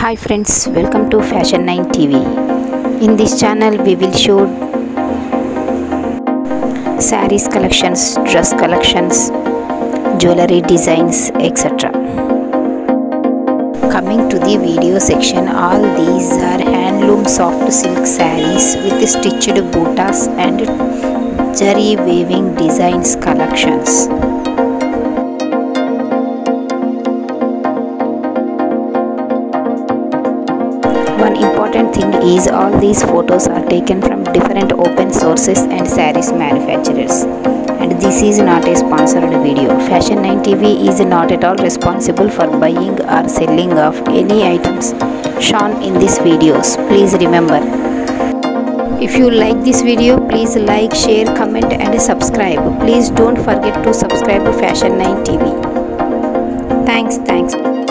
Hi friends, welcome to Fashion 9 TV. In this channel we will show sarees collections, dress collections, jewelry designs, etc. Coming to the video section, all these are handloom soft silk sarees with stitched buttas and zari weaving designs collections. Important thing is all these photos are taken from different open sources and sarees manufacturers. And this is not a sponsored video. Fashion 9 TV is not at all responsible for buying or selling of any items shown in these videos. Please remember. If you like this video, please like, share, comment and subscribe. Please don't forget to subscribe to Fashion 9 TV. Thanks, thanks.